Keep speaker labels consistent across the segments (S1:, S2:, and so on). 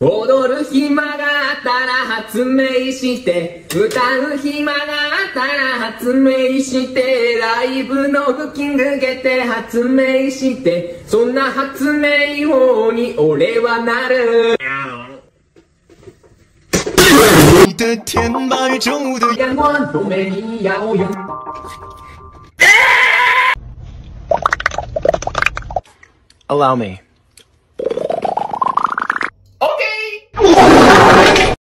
S1: 踊る暇があったら発明して歌う暇があったら発明してライブのブッキングげて発明してそんな発明王に俺はなる。
S2: 你的天白昼的
S1: 阳光多美你要用
S3: Allow me.
S1: OK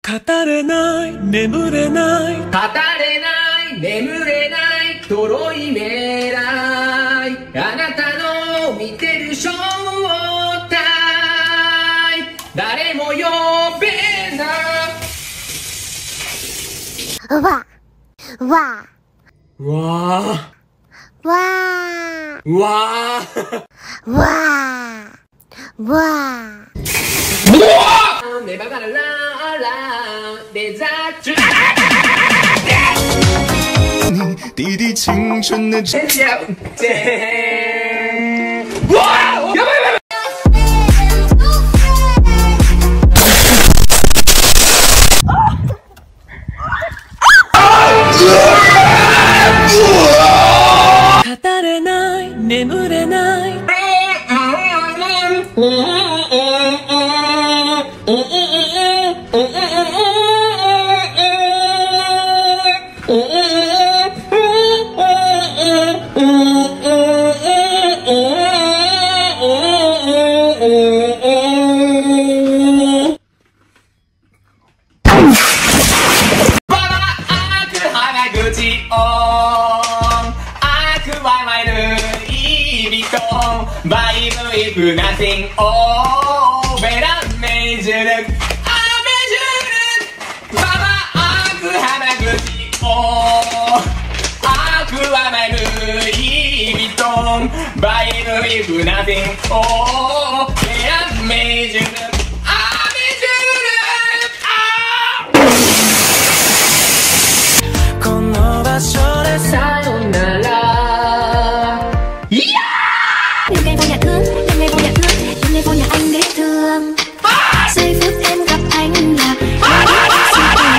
S2: 語れない眠れない。
S1: 語れない眠れないとろい未来あなたの見てる正体誰も呼べない。
S4: わ、わ、
S1: うわ
S4: わ、
S1: わー。
S4: わ、わ。
S2: 滴滴青春的
S1: 全小姐哇やばいや バイブイフナティンオーベラメイジュルアメジュルババアーク鼻口オアクはマイルイビトンバイブイフナティンオーベラメイジュル